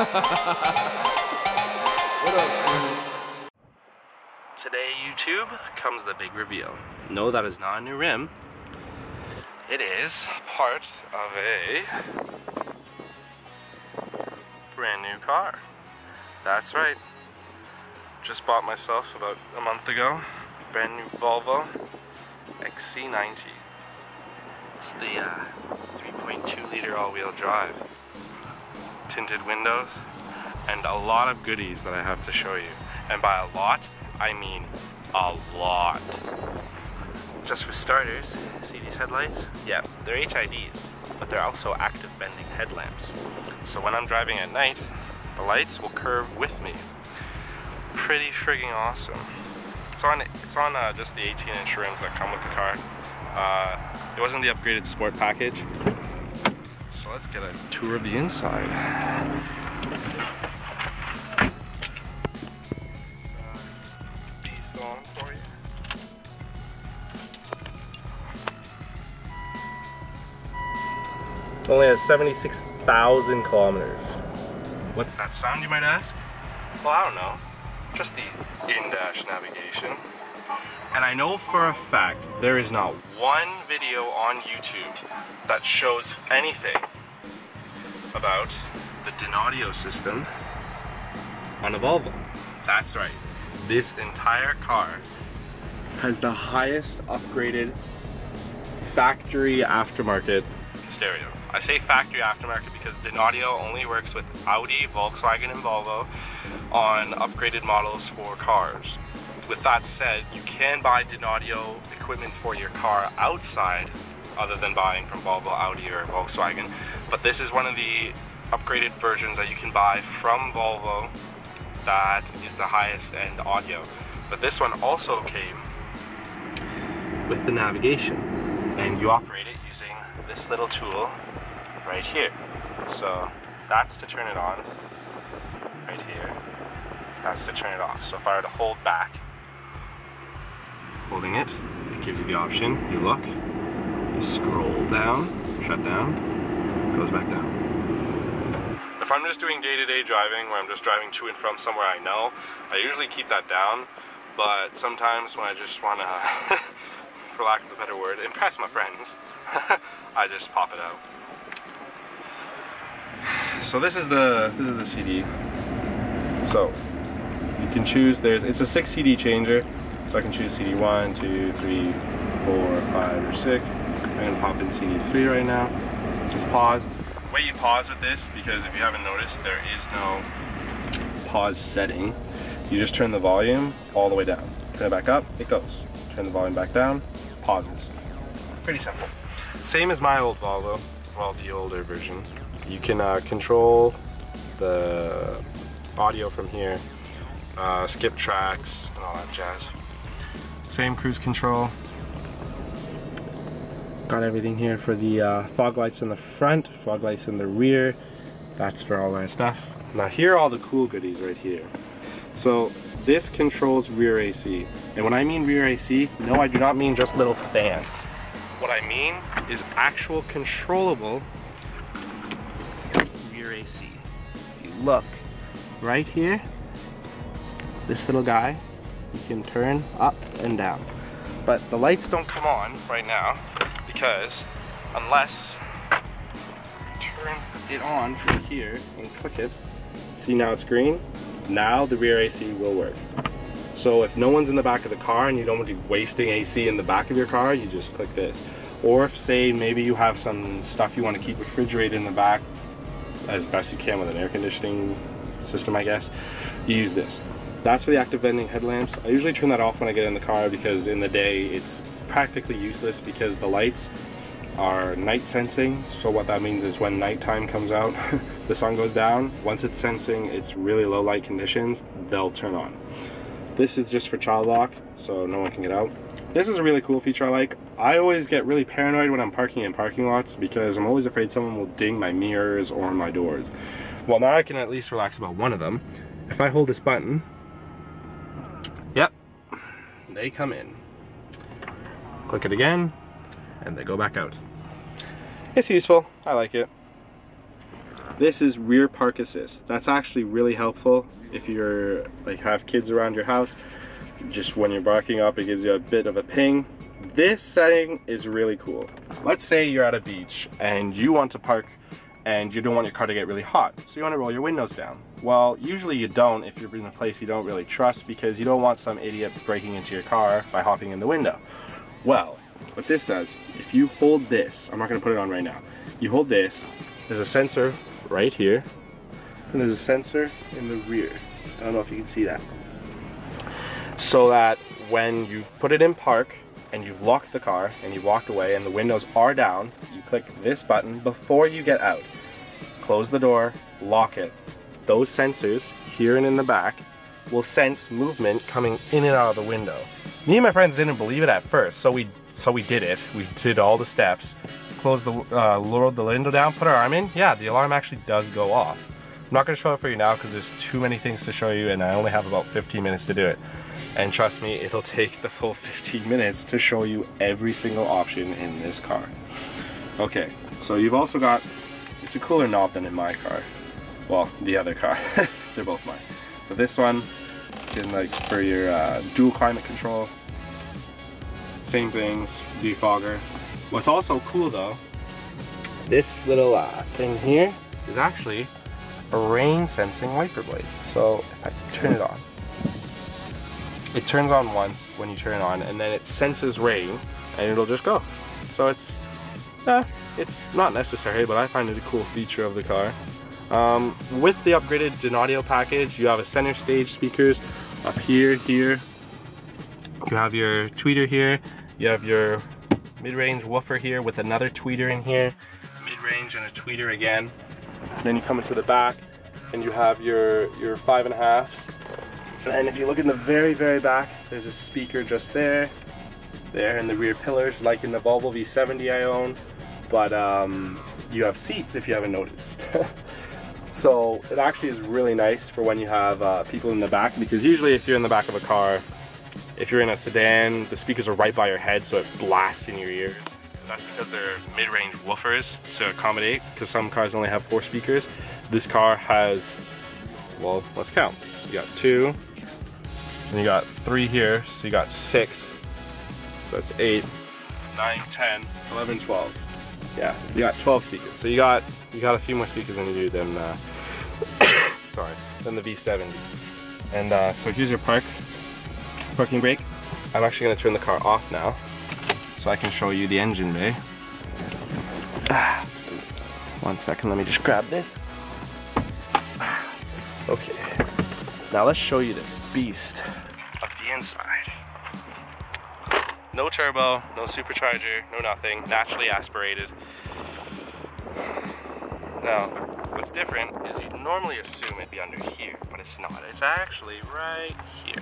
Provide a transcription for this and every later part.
what up, Today, YouTube, comes the big reveal. No, that is not a new rim. It is part of a brand new car. That's right. Just bought myself about a month ago. Brand new Volvo XC90. It's the uh, 3.2 liter all-wheel drive. Tinted windows and a lot of goodies that I have to show you. And by a lot, I mean a lot. Just for starters, see these headlights? Yeah, they're HIDs, but they're also active bending headlamps. So when I'm driving at night, the lights will curve with me. Pretty frigging awesome. It's on it's on uh, just the 18 inch rims that come with the car. Uh, it wasn't the upgraded sport package. So let's get a tour of the inside. It's, for you. Only has 76,000 kilometers. What's that sound, you might ask? Well, I don't know. Just the in-dash navigation. And I know for a fact there is not one video on YouTube that shows anything about the Dynaudio system on a Volvo. That's right. This entire car has the highest upgraded factory aftermarket stereo. I say factory aftermarket because Dynaudio only works with Audi, Volkswagen, and Volvo on upgraded models for cars. With that said, you can buy Dynaudio equipment for your car outside other than buying from Volvo, Audi, or Volkswagen. But this is one of the upgraded versions that you can buy from Volvo that is the highest end audio. But this one also came with the navigation and you operate it using this little tool right here. So that's to turn it on right here. That's to turn it off. So if I were to hold back, holding it, it gives you the option. You look, scroll down, shut down, goes back down. If I'm just doing day-to-day driving where I'm just driving to and from somewhere I know, I usually keep that down. But sometimes when I just want to, for lack of a better word, impress my friends, I just pop it out. So this is the this is the CD. So you can choose. There's it's a six CD changer, so I can choose CD one, two, three, four, five, or six. I'm gonna pop in CD three right now. Just pause. The way you pause with this, because if you haven't noticed, there is no pause setting. You just turn the volume all the way down. Turn it back up, it goes. Turn the volume back down, pauses. Pretty simple. Same as my old Volvo, well the older version. You can uh, control the audio from here, uh, skip tracks and all that jazz. Same cruise control. Got everything here for the uh, fog lights in the front, fog lights in the rear. That's for all our stuff. Now here are all the cool goodies right here. So this controls rear AC. And when I mean rear AC, no I do not mean just little fans. What I mean is actual controllable rear AC. If you look right here, this little guy, you can turn up and down. But the lights don't come on right now because unless you turn it on from here and click it, see now it's green, now the rear AC will work. So if no one's in the back of the car and you don't want to be wasting AC in the back of your car, you just click this. Or if say maybe you have some stuff you want to keep refrigerated in the back as best you can with an air conditioning system I guess, you use this. That's for the active bending headlamps. I usually turn that off when I get in the car because in the day it's practically useless because the lights are night sensing. So what that means is when nighttime comes out, the sun goes down. Once it's sensing it's really low light conditions, they'll turn on. This is just for child lock, so no one can get out. This is a really cool feature I like. I always get really paranoid when I'm parking in parking lots because I'm always afraid someone will ding my mirrors or my doors. Well, now I can at least relax about one of them. If I hold this button, they come in. Click it again, and they go back out. It's useful. I like it. This is rear park assist. That's actually really helpful if you're like have kids around your house. Just when you're barking up, it gives you a bit of a ping. This setting is really cool. Let's say you're at a beach and you want to park and you don't want your car to get really hot. So you want to roll your windows down. Well, usually you don't if you're in a place you don't really trust because you don't want some idiot breaking into your car by hopping in the window. Well, what this does, if you hold this, I'm not going to put it on right now. You hold this, there's a sensor right here, and there's a sensor in the rear. I don't know if you can see that. So that when you've put it in park and you've locked the car and you've walked away and the windows are down, you click this button before you get out. Close the door, lock it. Those sensors here and in the back will sense movement coming in and out of the window. Me and my friends didn't believe it at first, so we so we did it. We did all the steps, closed the uh, lowered the window down, put our arm in. Yeah, the alarm actually does go off. I'm not going to show it for you now because there's too many things to show you, and I only have about 15 minutes to do it. And trust me, it'll take the full 15 minutes to show you every single option in this car. Okay, so you've also got, it's a cooler knob than in my car. Well, the other car, they're both mine. But this one, can like for your uh, dual climate control, same things, defogger. What's also cool though, this little uh, thing here is actually a rain sensing wiper blade. So if I turn it on, it turns on once when you turn it on and then it senses rain and it'll just go. So it's, uh, it's not necessary, but I find it a cool feature of the car. Um, with the upgraded Dynaudio package, you have a center stage speakers up here, here. You have your tweeter here. You have your mid-range woofer here with another tweeter in here. Mid-range and a tweeter again. Then you come into the back and you have your, your five and a halves and if you look in the very, very back, there's a speaker just there, there in the rear pillars, like in the Volvo V70 I own, but um, you have seats if you haven't noticed. so it actually is really nice for when you have uh, people in the back, because usually if you're in the back of a car, if you're in a sedan, the speakers are right by your head, so it blasts in your ears. That's because they're mid-range woofers to accommodate, because some cars only have four speakers. This car has, well, let's count. You got two, and you got three here, so you got six. So that's eight, nine, 10, 11, 12. Yeah, you got 12 speakers. So you got you got a few more speakers than you do than uh, sorry than the V70. And uh, so here's your park parking brake. I'm actually to turn the car off now, so I can show you the engine bay. One second, let me just grab this. Okay. Now let's show you this beast of the inside. No turbo, no supercharger, no nothing, naturally aspirated. Now, what's different is you'd normally assume it'd be under here, but it's not. It's actually right here.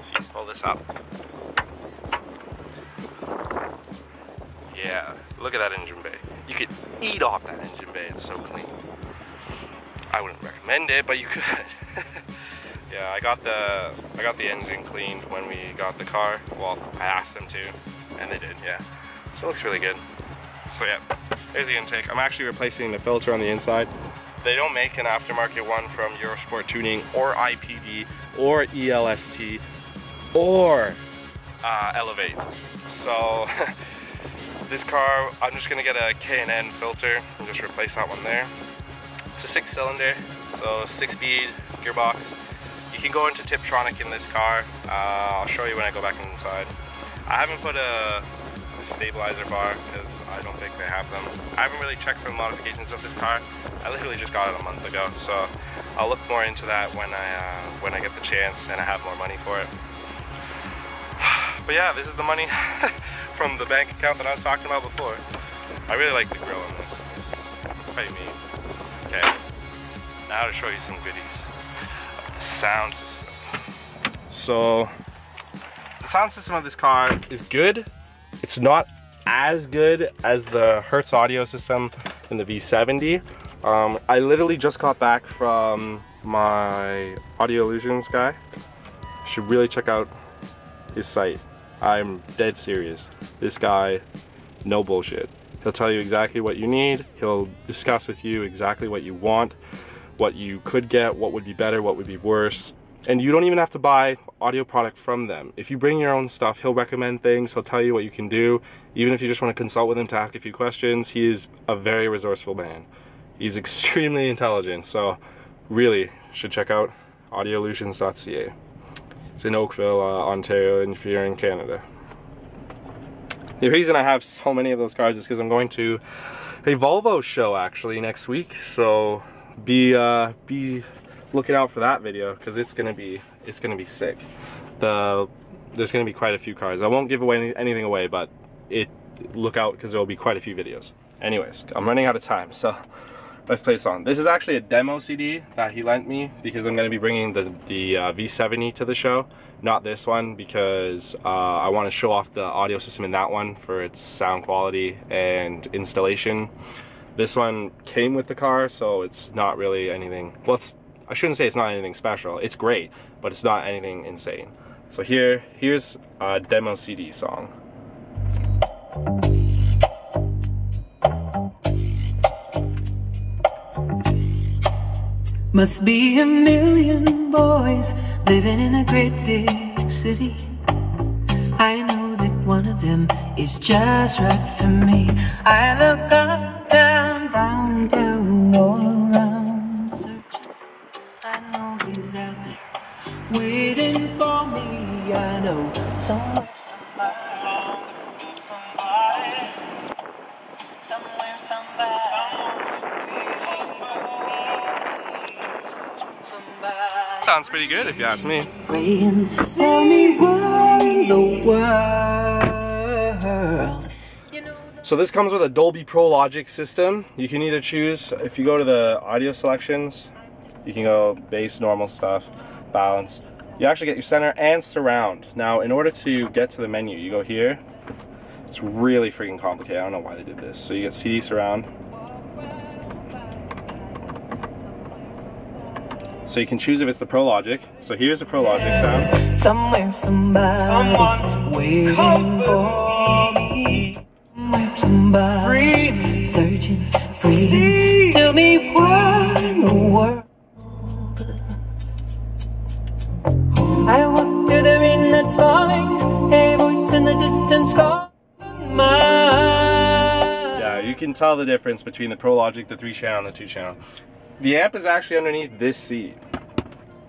So you pull this up. Yeah, look at that engine bay. You could eat off that engine bay, it's so clean. I wouldn't recommend it, but you could. Yeah, I got the I got the engine cleaned when we got the car. Well, I asked them to, and they did. Yeah, so it looks really good. So yeah, there's the intake. I'm actually replacing the filter on the inside. They don't make an aftermarket one from Eurosport Tuning or IPD or ERST or uh, Elevate. So this car, I'm just gonna get a K&N filter and just replace that one there. It's a six cylinder, so six speed gearbox. You can go into Tiptronic in this car. Uh, I'll show you when I go back inside. I haven't put a stabilizer bar because I don't think they have them. I haven't really checked for modifications of this car. I literally just got it a month ago, so I'll look more into that when I uh, when I get the chance and I have more money for it. But yeah, this is the money from the bank account that I was talking about before. I really like the grill on this. It's quite me. Okay, now to show you some goodies sound system. So the sound system of this car is good. It's not as good as the Hertz audio system in the V70. Um, I literally just got back from my Audio Illusions guy. should really check out his site. I'm dead serious. This guy, no bullshit. He'll tell you exactly what you need. He'll discuss with you exactly what you want, what you could get, what would be better, what would be worse. And you don't even have to buy audio product from them. If you bring your own stuff, he'll recommend things, he'll tell you what you can do. Even if you just want to consult with him to ask a few questions, he is a very resourceful man. He's extremely intelligent, so really should check out audiolutions.ca. It's in Oakville, uh, Ontario, if you're in Canada. The reason I have so many of those cars is because I'm going to a Volvo show actually next week. So be uh, be looking out for that video because it's gonna be it's gonna be sick. The there's gonna be quite a few cars. I won't give away any, anything away, but it look out because there will be quite a few videos. Anyways, I'm running out of time, so let's play a song. This is actually a demo CD that he lent me because I'm to be bringing the, the uh, V70 to the show. Not this one because uh, I want to show off the audio system in that one for its sound quality and installation. This one came with the car, so it's not really anything, well, I shouldn't say it's not anything special. It's great, but it's not anything insane. So here, here's a demo CD song. Must be a million boys living in a great big city. I know that one of them is just right for me. I look up, down, down, down, all around, searching. I know he's out there waiting for me. I know somewhere. Sounds pretty good if you ask me. Tell me in the world. You know So this comes with a Dolby Pro Logic system. You can either choose, if you go to the audio selections, you can go bass, normal stuff, balance. You actually get your center and surround. Now, in order to get to the menu, you go here. It's really freaking complicated. I don't know why they did this. So you get CD surround. So you can choose if it's the Pro Logic. So here's the Pro Logic sound. somewhere, somebody, Someone waiting for me. Searching, free. Tell me what in the world. I walk through the rain that's falling. A voice in the distance calling my. Yeah, you can tell the difference between the Pro Logic, the three channel, and the two channel. The amp is actually underneath this seat.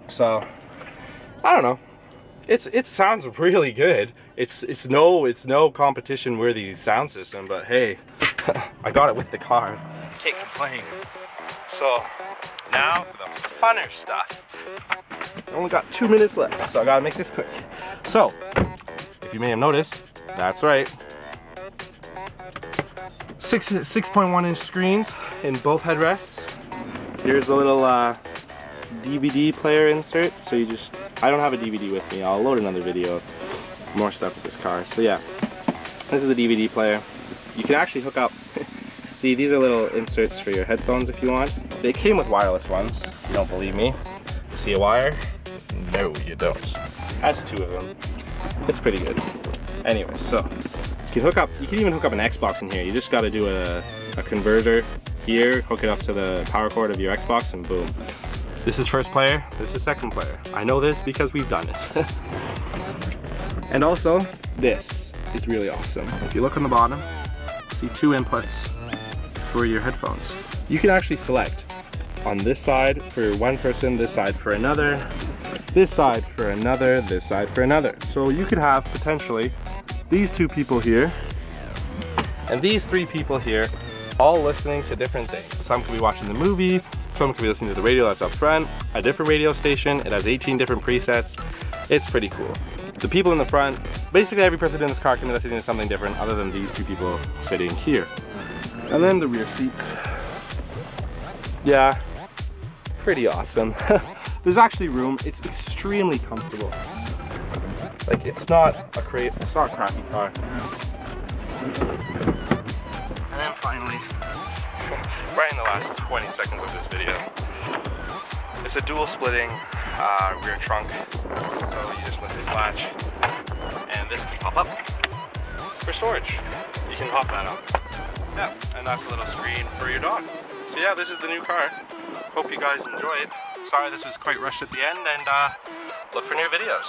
So, I don't know. It's it sounds really good. It's it's no it's no competition worthy sound system, but hey, I got it with the car. Can't complain. So now for the funner stuff. I only got two minutes left, so I gotta make this quick. So, if you may have noticed, that's right. Six 6.1 inch screens in both headrests. Here's a little uh, DVD player insert. So you just, I don't have a DVD with me. I'll load another video, more stuff with this car. So yeah, this is the DVD player. You can actually hook up. See, these are little inserts for your headphones if you want. They came with wireless ones. You don't believe me, see a wire? No, you don't. Has two of them. It's pretty good. Anyway, so you can hook up. You can even hook up an Xbox in here. You just got to do a, a converter here, hook it up to the power cord of your Xbox, and boom. This is first player. This is second player. I know this because we've done it. and also, this is really awesome. If you look on the bottom, see two inputs for your headphones. You can actually select on this side for one person, this side for another, this side for another, this side for another. So you could have potentially these two people here and these three people here all listening to different things. Some could be watching the movie, some could be listening to the radio that's up front, a different radio station, it has 18 different presets. It's pretty cool. The people in the front, basically every person in this car can be listening in something different other than these two people sitting here. And then the rear seats. Yeah, pretty awesome. There's actually room. It's extremely comfortable. Like it's not a crate. It's not a crappy car. And then finally, right in the last 20 seconds of this video, it's a dual splitting uh, rear trunk. So you just lift this latch and this can pop up for storage. You can pop that up. Yeah, and that's a little screen for your dog. So yeah, this is the new car. Hope you guys enjoy it. Sorry this was quite rushed at the end and uh, look for new videos.